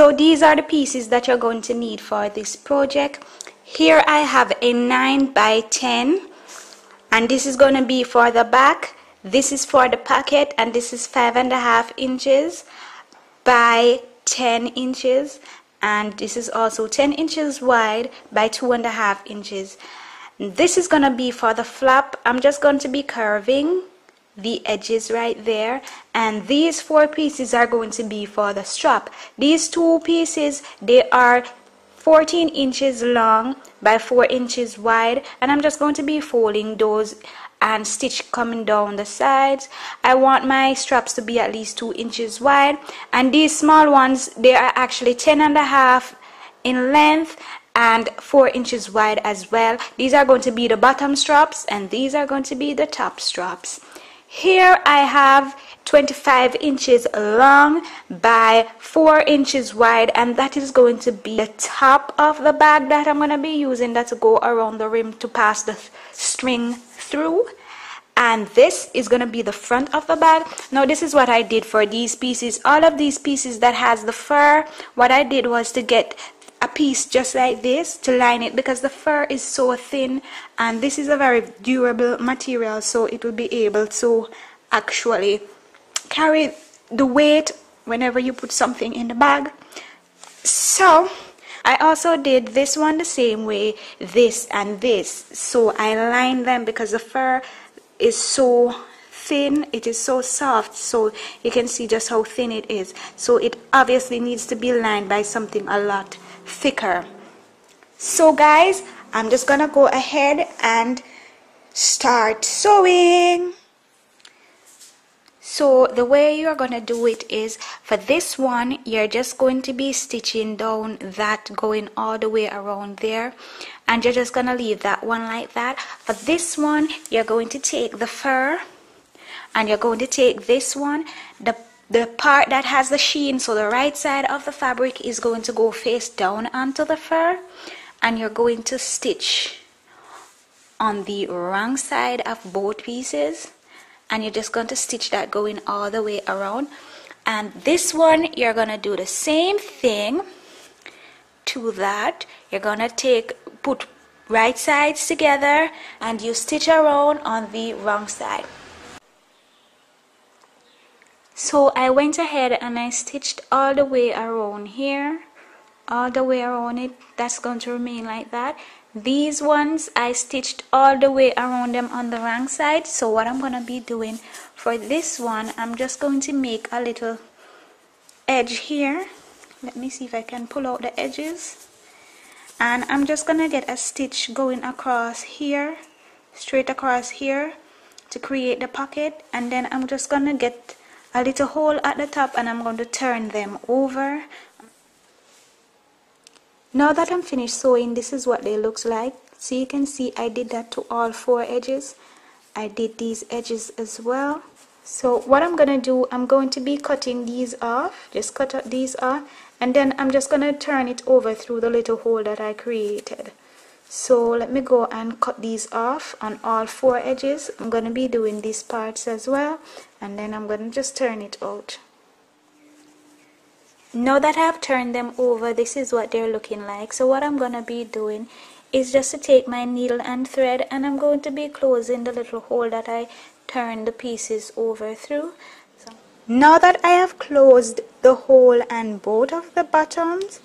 so these are the pieces that you're going to need for this project. Here I have a 9 by 10 and this is going to be for the back. This is for the pocket and this is five and a half inches by 10 inches and this is also 10 inches wide by two and a half inches. This is going to be for the flap. I'm just going to be curving the edges right there. And these four pieces are going to be for the strap these two pieces they are 14 inches long by 4 inches wide. And I'm just going to be folding those and stitch coming down the sides. I want my straps to be at least 2 inches wide. And these small ones they are actually 10 and a half in length and 4 inches wide as well. These are going to be the bottom straps and these are going to be the top straps here I have 25 inches long by 4 inches wide and that is going to be the top of the bag that I'm going to be using that to go around the rim to pass the string through. And this is going to be the front of the bag. Now this is what I did for these pieces. All of these pieces that has the fur what I did was to get piece just like this to line it because the fur is so thin and this is a very durable material so it will be able to actually carry the weight whenever you put something in the bag. So I also did this one the same way this and this. So I lined them because the fur is so thin it is so soft so you can see just how thin it is. So it obviously needs to be lined by something a lot thicker. So guys I'm just gonna go ahead and start sewing. So the way you're to do it is for this one you're just going to be stitching down that going all the way around there. And you're just to leave that one like that. For this one you're going to take the fur and you're going to take this one the the part that has the sheen so the right side of the fabric is going to go face down onto the fur and you're going to stitch on the wrong side of both pieces and you're just going to stitch that going all the way around. And this one you're going to do the same thing to that. You're going to take put right sides together and you stitch around on the wrong side so I went ahead and I stitched all the way around here all the way around it. That's going to remain like that. These ones I stitched all the way around them on the wrong side. So what I'm gonna be doing for this one I'm just going to make a little edge here. Let me see if I can pull out the edges. And I'm just gonna get a stitch going across here straight across here to create the pocket. And then I'm just gonna get a little hole at the top and I'm going to turn them over. Now that I'm finished sewing this is what they looks like. So you can see I did that to all four edges. I did these edges as well. So what I'm gonna do I'm going to be cutting these off. Just cut these off. And then I'm just gonna turn it over through the little hole that I created so let me go and cut these off on all four edges. I'm gonna be doing these parts as well and then I'm gonna just turn it out. Now that I've turned them over this is what they're looking like. So what I'm gonna be doing is just to take my needle and thread and I'm going to be closing the little hole that I turned the pieces over through. Now that I have closed the hole and both of the bottoms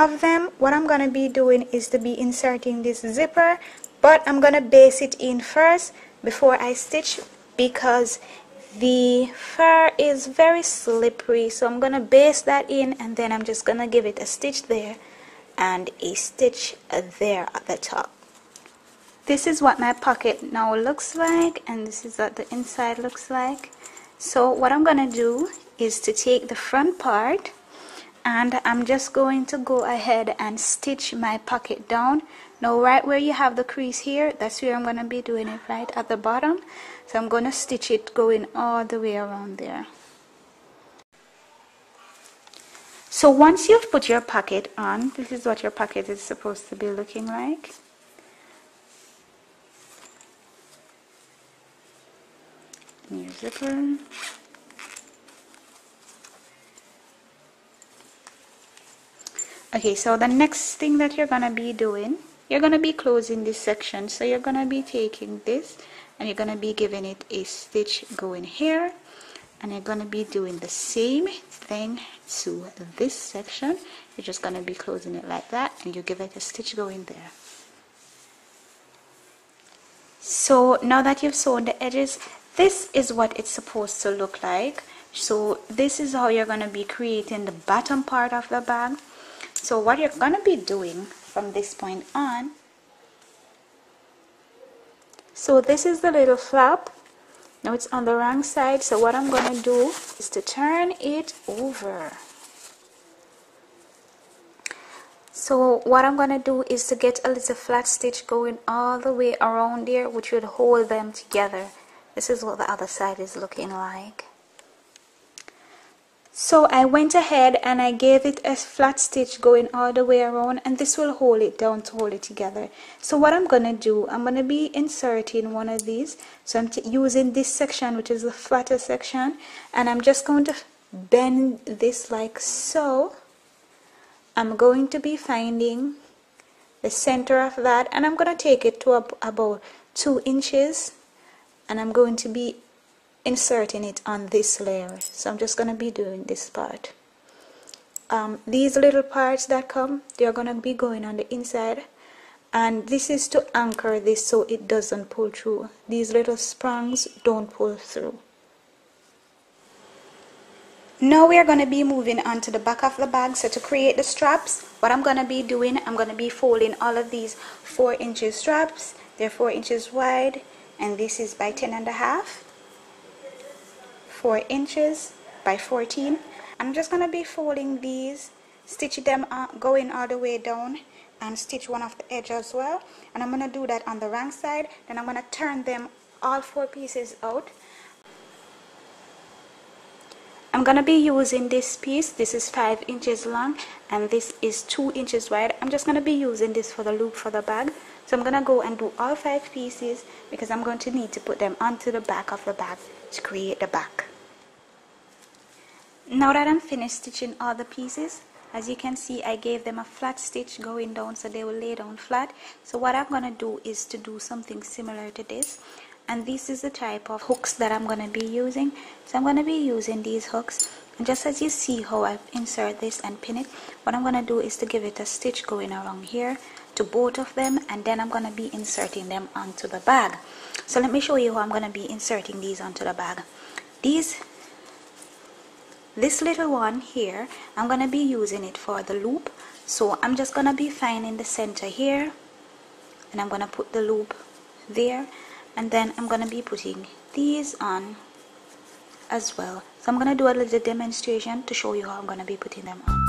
of them what I'm gonna be doing is to be inserting this zipper but I'm gonna base it in first before I stitch because the fur is very slippery. So I'm gonna base that in and then I'm just gonna give it a stitch there and a stitch there at the top. This is what my pocket now looks like and this is what the inside looks like. So what I'm gonna do is to take the front part and I'm just going to go ahead and stitch my pocket down. Now right where you have the crease here that's where I'm going to be doing it right at the bottom. So I'm going to stitch it going all the way around there. So once you've put your pocket on this is what your pocket is supposed to be looking like. New zipper okay so the next thing that you're gonna be doing you're gonna be closing this section. So you're gonna be taking this and you're gonna be giving it a stitch going here. And you're gonna be doing the same thing to this section. You're just gonna be closing it like that and you give it a stitch going there. So now that you've sewn the edges this is what it's supposed to look like. So this is how you're going to be creating the bottom part of the bag so what you're going to be doing from this point on so this is the little flap. Now it's on the wrong side so what I'm going to do is to turn it over. So what I'm gonna do is to get a little flat stitch going all the way around here which would hold them together. This is what the other side is looking like so I went ahead and I gave it a flat stitch going all the way around and this will hold it down to hold it together. So what I'm gonna do I'm gonna be inserting one of these. So I'm using this section which is the flatter section and I'm just going to bend this like so. I'm going to be finding the center of that and I'm going to take it to about two inches and I'm going to be inserting it on this layer. So I'm just going to be doing this part. Um, these little parts that come they're going to be going on the inside. And this is to anchor this so it doesn't pull through. These little springs don't pull through. Now we are going to be moving on to the back of the bag so to create the straps what I'm going to be doing I'm going to be folding all of these four inches straps. They're four inches wide and this is by 10 and a half four inches by 14 I'm just to be folding these stitch them going all the way down and stitch one of the edge as well. And I'm to do that on the wrong side. Then I'm to turn them all four pieces out. I'm gonna be using this piece. This is five inches long and this is two inches wide. I'm just gonna be using this for the loop for the bag. So I'm gonna go and do all five pieces because I'm going to need to put them onto the back of the bag to create the back now that I'm finished stitching all the pieces as you can see I gave them a flat stitch going down so they will lay down flat. So what I'm gonna do is to do something similar to this. And this is the type of hooks that I'm going to be using. So I'm going to be using these hooks. And just as you see how I insert this and pin it what I'm going to do is to give it a stitch going around here to both of them and then I'm going to be inserting them onto the bag. So let me show you how I'm going to be inserting these onto the bag. These this little one here I'm to be using it for the loop. So I'm just to be finding the center here and I'm to put the loop there and then I'm gonna be putting these on as well. So I'm gonna do a little demonstration to show you how I'm gonna be putting them on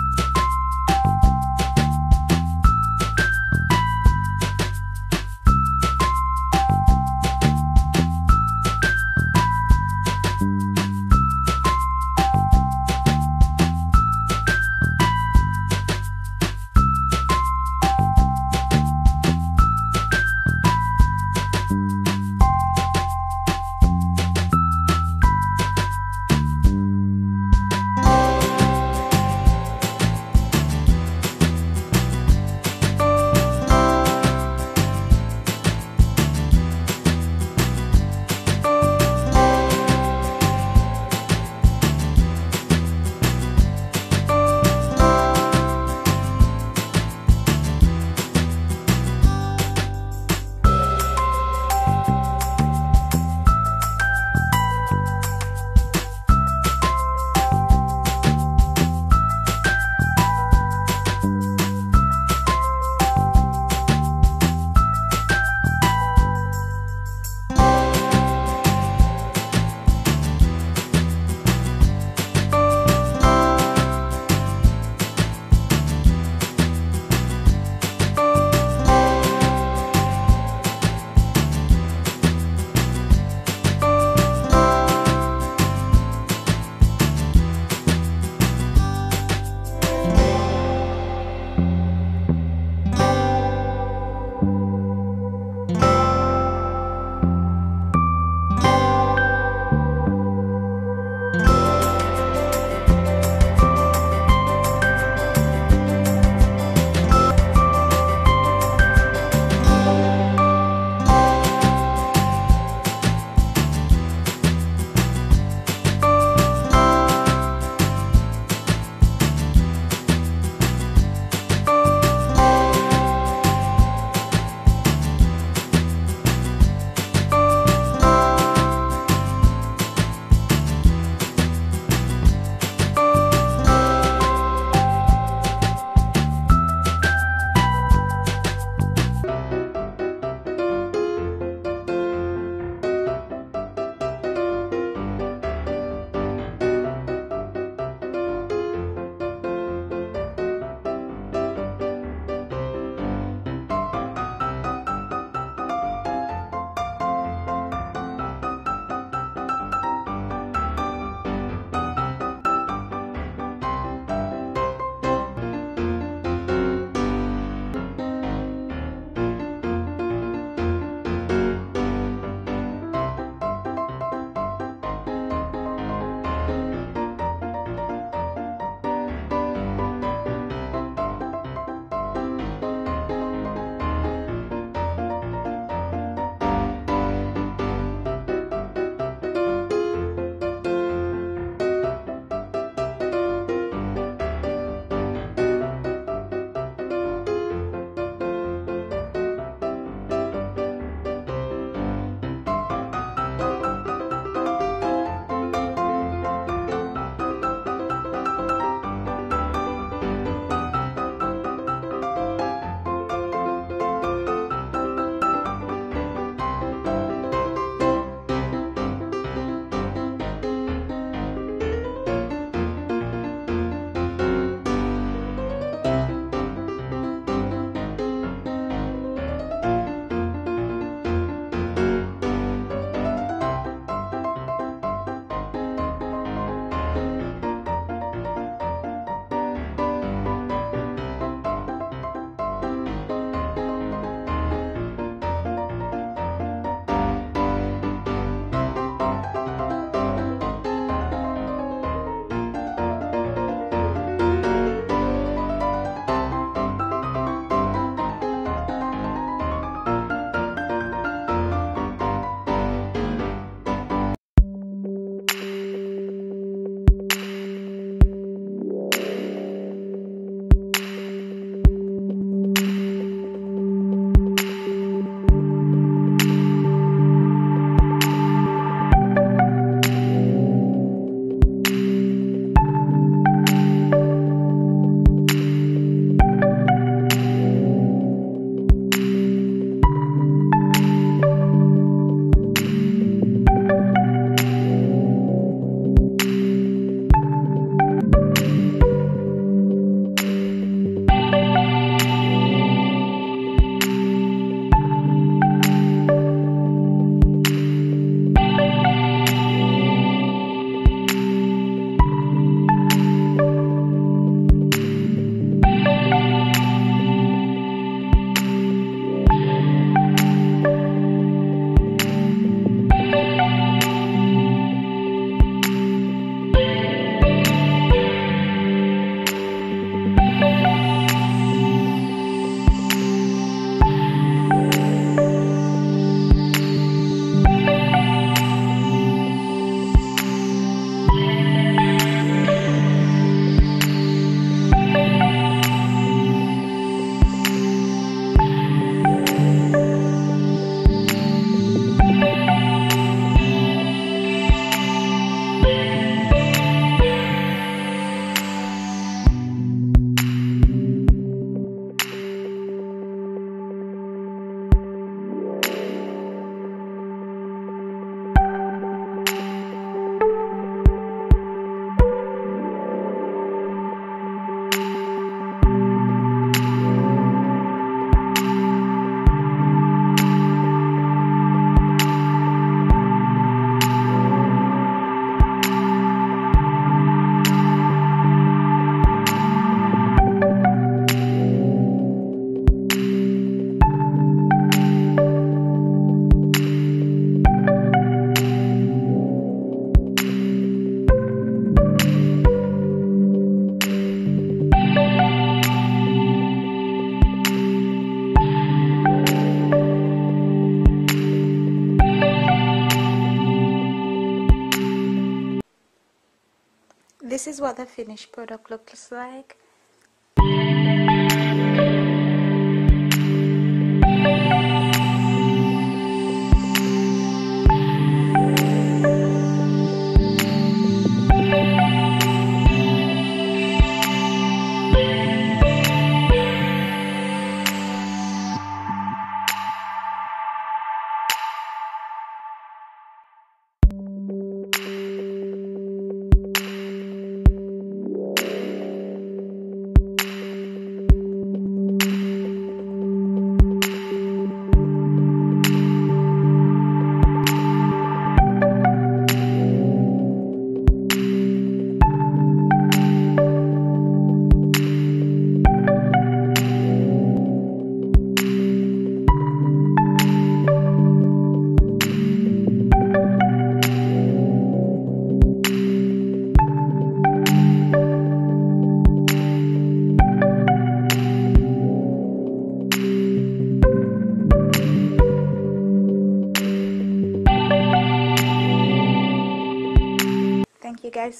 what the finished product looks like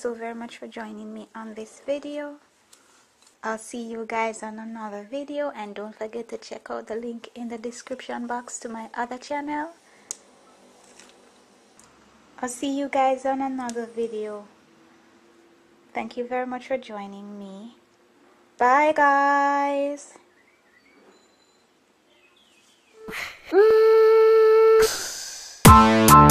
so very much for joining me on this video. I'll see you guys on another video and don't forget to check out the link in the description box to my other channel. I'll see you guys on another video. Thank you very much for joining me. Bye guys.